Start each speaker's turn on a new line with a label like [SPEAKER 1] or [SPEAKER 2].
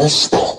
[SPEAKER 1] ela